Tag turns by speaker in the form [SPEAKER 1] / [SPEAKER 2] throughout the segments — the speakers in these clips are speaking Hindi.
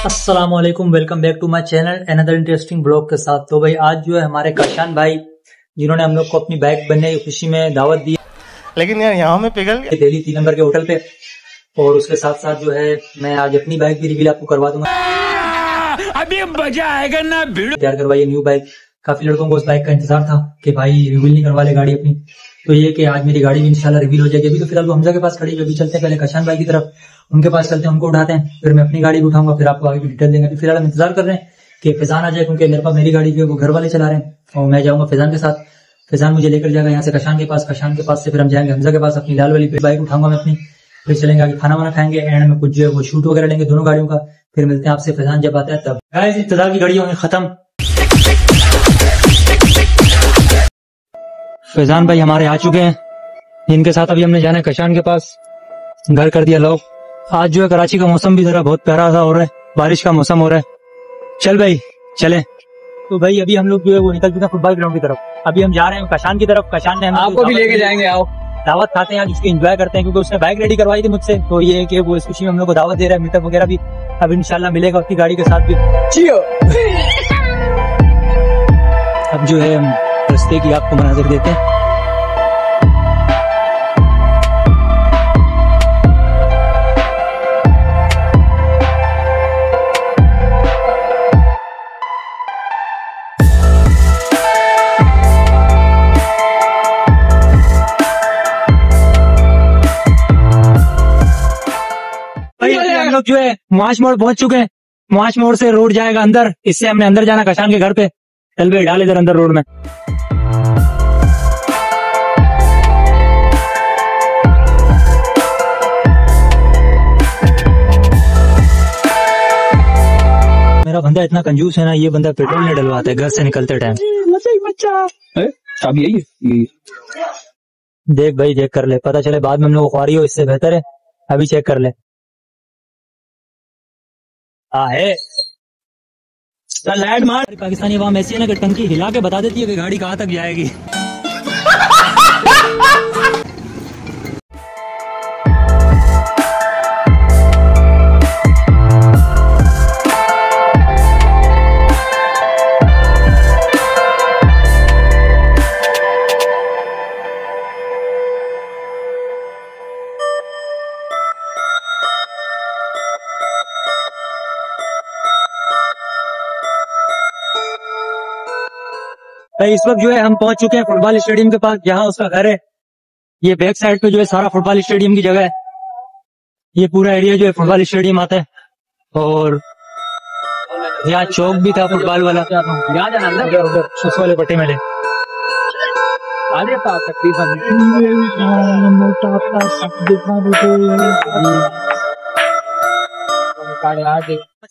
[SPEAKER 1] अस्सलाम वालेकुम welcome back to my channel another interesting blog के साथ। तो भाई आज जो है हमारे काशान भाई जिन्होंने हम लोग को अपनी बाइक बनने की खुशी में दावत दी।
[SPEAKER 2] लेकिन यार यहाँ में पिघल गया।
[SPEAKER 1] दिल्ली तीन नंबर के होटल पे। और उसके साथ साथ जो है मैं आज अपनी बाइक की रिवील आपको करवा दूँगा।
[SPEAKER 3] अभी मज़ा आएगा ना भिड़।
[SPEAKER 1] तैयार करवाई न्यू बाइक काफ़ी लड़कों को उस बाइक का इंतज़ार था कि भाई रिवील नहीं करवा ले गाड़ी अपनी। तो ये कि आज मेरी गाड़ी भी इंशाल्लाह रिवील हो जाएगी। अभी तो फ़िलहाल वो हमजा के पास खड़ी है अभी चलते हैं, पहले कशान भाई की तरफ़, उनके पास चलते हैं, उनको उठाते हैं, फिर मैं अपनी गाड़ी भी उठाऊँगा, फिर आपको आगे की डिटेल देंगे। फ़िलहाल हम इंतज़ार कर रहे हैं कि फैजान आ जाए, क्योंकि मेरे पास मेरी गाड़ी वो घर वाले चला रहे हैं, और मैं जाऊँगा फैजान के साथ। फैजान मुझे लेकर जाएगा यहाँ से कशान के पास, कशान के पास से फिर हम जाएँगे हमजा के पास, अपनी लाल वाली बाइक उठाऊँगा मैं अपनी, फिर चलेंगे आगे खाना वाना खाएँगे एंड में कुछ जो है वो शूट वगैरह लेंगे, दोनों गाड़ियों का। फिर मिलते हैं आपसे, फैजान जब आता है तब। इब्तदा की गाड़ियों खत्म। फैजान भाई हमारे आ चुके हैं। इनके साथ अभी हमने जाना है कशान के पास। घर कर दिया लोग। आज जो है कराची का मौसम भी जरा बहुत प्यारा सा हो रहा है। बारिश का मौसम हो रहा है। चल भाई चले। तो भाई अभी हम लोग जो है वो निकल चुके हैं फुटबॉल ग्राउंड की तरफ़। अभी हम जा रहे हैं कशान की तरफ़। कशान ने हमें
[SPEAKER 3] आपको भी लेके जाएँगे आओ।
[SPEAKER 1] दावत खाते हैं आज उसकी एंजॉय करते हैं क्योंकि उसने बाइक रेडी करवाई थी मुझसे। तो ये कि वो इस खुशी में हम लोग को दावत दे रहा है मीटअप वगैरह भी। अब इंशाल्लाह मिलेगा उसकी गाड़ी के साथ भी। अब जो है रस्ते की आपको मनाजर देते हैं। लोग जो है मुआश मोड़ पहुँच चुके हैं। मुआश मोड़ से रोड जाएगा अंदर इससे हमने अंदर जाना कशान के घर पे। चल भाई डाल इधर अंदर रोड में मेरा बंदा इतना कंजूस है ना ये बंदा पेट्रोल नहीं डलवाता है घर से निकलते टाइम
[SPEAKER 3] चाबी है
[SPEAKER 1] देख भाई चेक कर ले पता चले बाद में हम लोग को ख्वारी हो इससे बेहतर है अभी चेक कर ले हाँ है लाइट मार पाकिस्तानी अवाम ऐसी है ना टंकी हिला के बता देती है कि गाड़ी कहाँ तक जाएगी। इस वक्त जो है हम पहुँच चुके हैं फुटबॉल स्टेडियम के पास। जहाँ उसका घर है। ये बैक साइड पे जो है सारा फुटबॉल स्टेडियम की जगह है। ये पूरा एरिया जो है फुटबॉल स्टेडियम आता है। और यहाँ चौक भी था फुटबॉल वाला।
[SPEAKER 3] यहाँ जाना
[SPEAKER 1] उधर उधर उस वाले पट्टे में ले।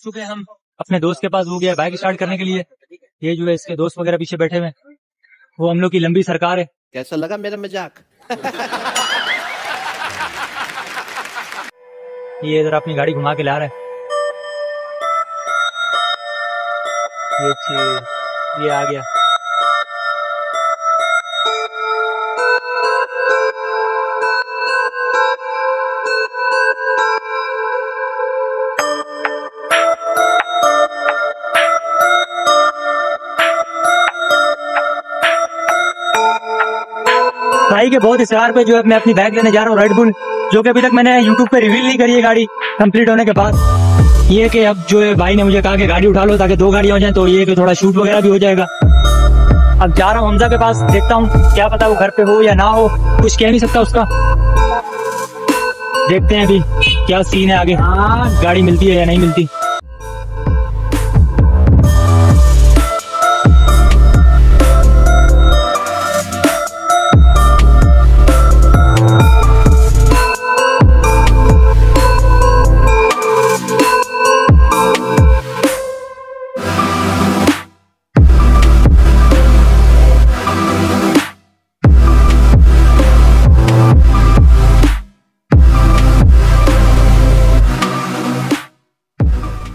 [SPEAKER 1] चुके हैं हम अपने दोस्त के पास। हो गया बाइक स्टार्ट करने के लिए। ये जो है इसके दोस्त वगैरह पीछे बैठे हुए वो हम लोग की लंबी सरकार है।
[SPEAKER 4] कैसा लगा मेरा मज़ाक?
[SPEAKER 1] ये इधर अपनी गाड़ी घुमा के ला रहा है। ये ये आ गया। भाई के बहुत इसरार पे जो है मैं अपनी बैग लेने जा रहा हूँ रेड बुल जो कि अभी तक मैंने यूट्यूब पे रिवील नहीं करी है गाड़ी कंप्लीट होने के बाद। ये कि अब जो है भाई ने मुझे कहा कि गाड़ी उठा लो ताकि दो गाड़ियाँ हो जाए तो ये कि थोड़ा शूट वगैरह भी हो जाएगा। अब जा रहा हूँ हमजा के पास, देखता हूँ क्या पता वो घर पे हो या ना हो, कुछ कह नहीं सकता उसका। देखते हैं अभी क्या सीन है आगे। हाँ गाड़ी मिलती है या नहीं मिलती।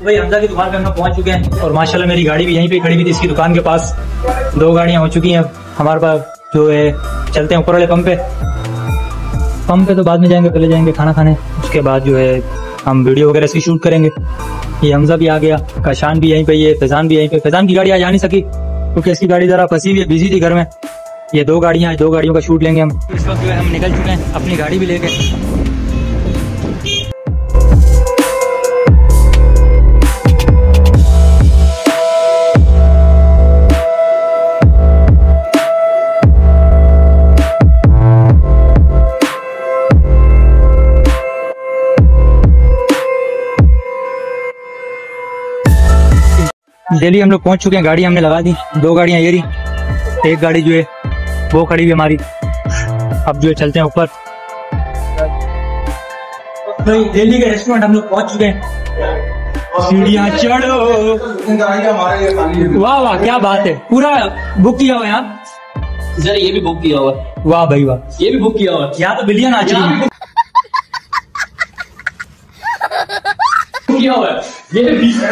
[SPEAKER 1] भाई हमजा की दुकान पे हम लोग पहुँच चुके हैं। और माशाल्लाह मेरी गाड़ी भी यहीं पे खड़ी हुई थी, इसकी दुकान के पास। दो गाड़ियाँ हो चुकी हैं। हमारे पास जो है, चलते हैं ऊपर वाले पंप पे। पंप पे तो बाद में जाएँगे, पहले जाएँगे खाना खाने। उसके बाद जो है, हम वीडियो वगैरह से शूट करेंगे। ये हमजा भी आ गया, काशान भी यहीं पे, ये फैजान भी यहीं पे। फैजान की गाड़ी आज आ नहीं सकी, क्योंकि इसकी गाड़ी जरा फंसी हुई है बिज़ी थी घर में। ये दो गाड़ियाँ, दो गाड़ियों का शूट लेंगे हम। इस वक्त जो है, हम निकल चुके हैं, अपनी गाड़ी भी लेके। दिल्ली हम लोग पहुँच चुके हैं गाड़ी हमने लगा दी। दो गाड़ियाँ ये रही एक गाड़ी जो है वो खड़ी हुई हमारी। अब जो है चलते हैं ऊपर। दिल्ली के रेस्टोरेंट हम लोग पहुँच चुके हैं। सीढ़ियाँ चढ़ो। वाह वाह क्या बात है। पूरा बुक किया हुआ यहाँ
[SPEAKER 3] सर ये भी बुक किया हुआ
[SPEAKER 1] वाह भाई वाह।
[SPEAKER 3] ये भी बुक किया हुआ
[SPEAKER 1] यहाँ तो बिलियन आ चुकी
[SPEAKER 3] किया हुआ ये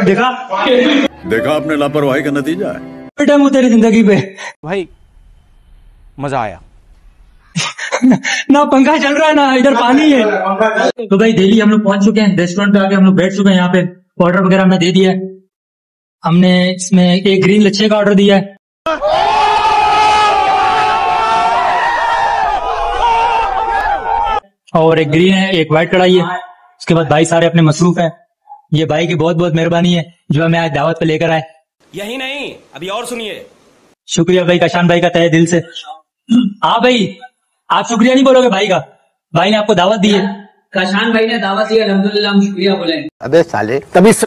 [SPEAKER 1] देखा?
[SPEAKER 4] देखा आपने लापरवाही का नतीजा है।
[SPEAKER 1] बेटा हूँ तेरी ज़िंदगी पे।
[SPEAKER 2] भाई मज़ा आया।
[SPEAKER 1] ना पंखा चल रहा है ना इधर पानी है। तो भाई दिल्ली हम लोग पहुँच चुके हैं रेस्टोरेंट पे आके हम लोग बैठ चुके हैं यहाँ पे। ऑर्डर वगैरह हमने दे दिया है। हमने इसमें एक ग्रीन लच्छे का ऑर्डर दिया है। और एक ग्रीन है एक व्हाइट कढ़ाई है। उसके बाद भाई सारे अपने मसरूफ हैं। ये भाई की बहुत बहुत मेहरबानी है जो हमें आज दावत पे लेकर आए।
[SPEAKER 5] यही नहीं अभी और सुनिए।
[SPEAKER 1] शुक्रिया भाई कशान भाई का तय दिल से। हाँ भाई आप शुक्रिया नहीं बोलोगे भाई का? भाई ने आपको दावत दी है।
[SPEAKER 3] कशान भाई ने दावा दी अलहमदुल्ला हम शुक्रिया बोले।
[SPEAKER 2] अबे साले तभी स...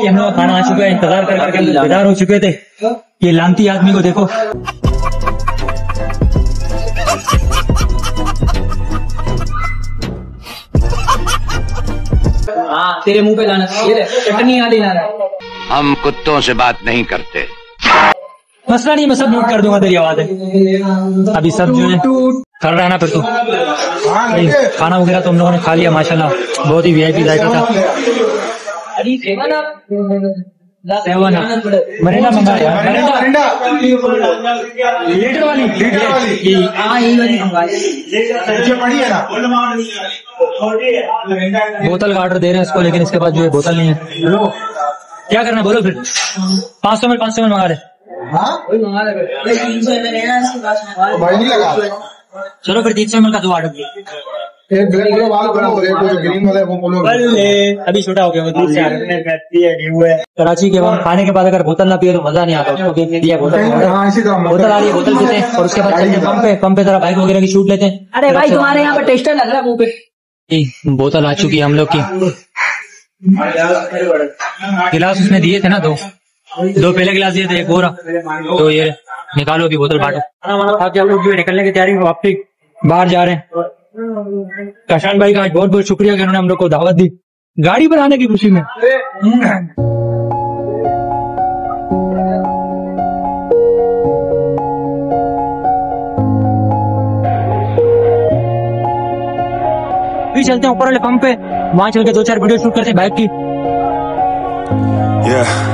[SPEAKER 1] ये हम लोग खाना आ चुका है इंतज़ार कर करके बेदार हो चुके थे। ये लांती आदमी को देखो।
[SPEAKER 3] हाँ तेरे मुँह पे लाना ये ले, चटनी वाली लाना
[SPEAKER 6] हम कुत्तों से बात नहीं करते।
[SPEAKER 1] मसला नहीं मैं सब नोट कर दूँगा तेरी आवाज़ है। अभी सब जो है कर रहा ना फिर तू खाना वगैरह तो हम लोगों ने खा लिया माशाल्लाह। बहुत ही वीआईपी जायका था।
[SPEAKER 3] अरे सेवन
[SPEAKER 1] सेवन मरेंडा मंगाया मरेंडा लीटर वाली। लीटर वाली।
[SPEAKER 3] हाँ यही वाली मंगवाई
[SPEAKER 1] बोतल का ऑर्डर दे रहे हैं इसको लेकिन इसके पास जो है बोतल नहीं है। क्या करना बोलो फिर। पाँच सौ में पाँच सौ में मंगा रहे
[SPEAKER 3] वही मंगा ले तीन सौ मंगवा ले।
[SPEAKER 1] चलो फिर तीन सौ में का दो ऑर्डर
[SPEAKER 7] ग्रीन वो बोलो।
[SPEAKER 1] बल्ले अभी छोटा हो गया वो दूर से आ रहा है कराची के बाद खाने के बाद अगर बोतल ना पिए तो मज़ा नहीं आता उसको दे दिया बोतल।
[SPEAKER 7] हाँ
[SPEAKER 1] बोतल आ रही है बोतल पीते हैं और उसके बाद चलते पंप पे पंप पे जरा बाइक वगैरह की शूट लेते हैं।
[SPEAKER 3] अरे भाई तुम्हारे यहाँ पे टेस्टर लग रहा है मुँह पे।
[SPEAKER 1] बोतल आ चुकी है हम लोग की। गिलास उसने दिए थे ना दो। दो पहले गिलास दिए थे, एक और। तो ये निकालो अभी बोतल बांटो। ताकि हम लोग निकलने की तैयारी वापसी बाहर जा रहे हैं। कशान भाई का आज बहुत बहुत शुक्रिया कि उन्होंने हम लोग को दावत दी। गाड़ी बनाने की खुशी में। चलते हैं ऊपर वाले पंप पे। वहाँ चल के दो चार वीडियो शूट करते बाइक की
[SPEAKER 8] Yeah.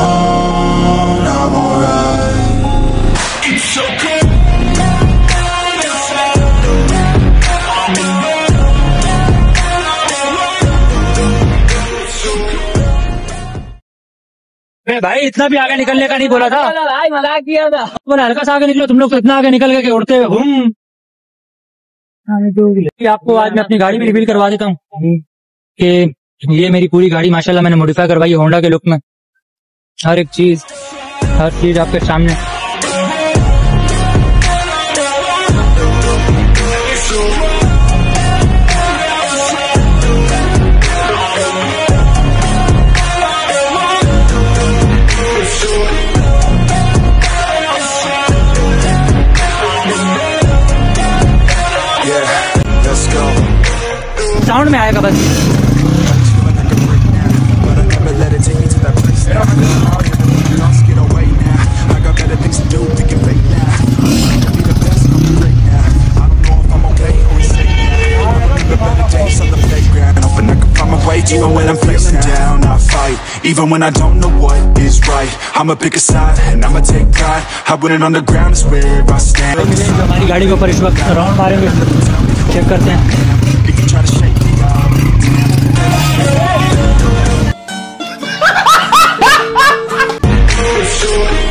[SPEAKER 1] भाई इतना भी आगे निकलने का नहीं बोला था।
[SPEAKER 3] भाई मज़ाक किया था।
[SPEAKER 1] बोला हल्का सा आगे निकलो तुम लोग तो इतना आगे निकल गए कि उड़ते हुए घूम। आपको आज मैं अपनी गाड़ी भी रिवील करवा देता हूँ। कि ये मेरी पूरी गाड़ी माशाल्लाह मैंने मॉडिफाई करवाई होंडा के लुक में। हर एक चीज़ हर चीज़ आपके सामने।
[SPEAKER 8] find my way even when I'm feeling down. I fight, even when I don't know what is right. I'ma pick a side and I'ma take pride. I win it on the ground is where I stand.
[SPEAKER 1] जो हमारी गाड़ी के ऊपर इस वक्त राउंड मारेंगे चेक करते हैं
[SPEAKER 8] Hey!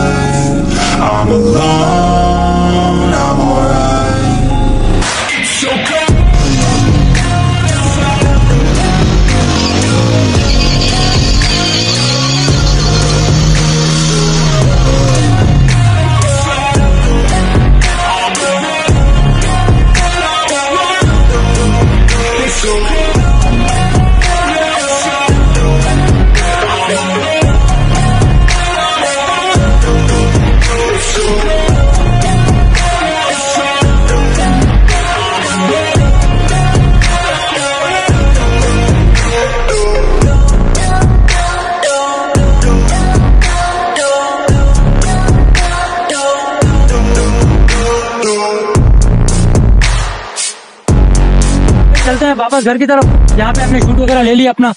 [SPEAKER 1] वापस घर की तरफ़। यहाँ पे हमने शूट वगैरह ले लिया अपना।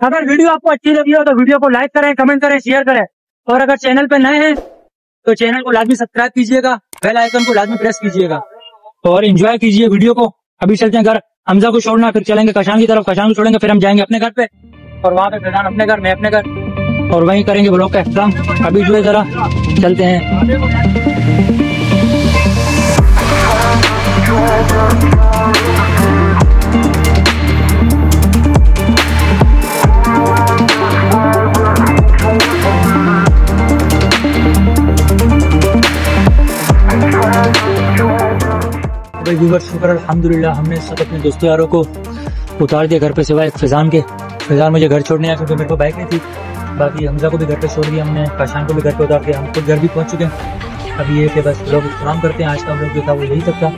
[SPEAKER 1] अगर वीडियो आपको अच्छी लगी हो तो वीडियो को लाइक करें कमेंट करें शेयर करें। और अगर चैनल पे नए हैं तो चैनल को लाजमी सब्सक्राइब कीजिएगा बेल आइकन को लाजमी प्रेस कीजिएगा। और एंजॉय कीजिए वीडियो को। अभी चलते हैं घर। हमजा को छोड़ना, फिर चलेंगे कशान की तरफ़। कशान को छोड़ेंगे, फिर हम जाएँगे अपने घर पे। और वहाँ पे फैजान अपने घर, मैं अपने घर। और वहीं करेंगे ब्लॉग का एहतराम अभी जो है जरा चलते हैं। भाई व्यूवर शुक्र अलहमदिल्ला हमने सब अपने दोस्तों यारों को उतार दिया घर पे सिवाय फैजान के। फैजान मुझे घर छोड़ने आया क्योंकि मेरे को बाइक नहीं थी। बाकी हमजा को भी घर पे छोड़ दिया हमने काशान को भी घर पे उतार दिया। हम खुद घर भी पहुँच चुके हैं। अब ये कि बस लोग काम करते हैं। आज का हम लोग जो था वो यही तक था।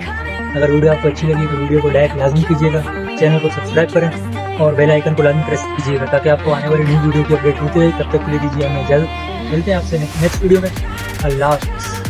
[SPEAKER 1] अगर वीडियो आपको अच्छी लगी तो वीडियो को लाइक लाजमी कीजिएगा। चैनल को सब्सक्राइब करें और बेल आइकन को लाजम प्रेस कीजिएगा ताकि आपको आने वाली न्यू वीडियो की अपडेट होती रहे। तब तक के लिए दीजिए हमें जल्द मिलते हैं आपसे नेक्स्ट वीडियो में। अल्लाह हाफ़िज़।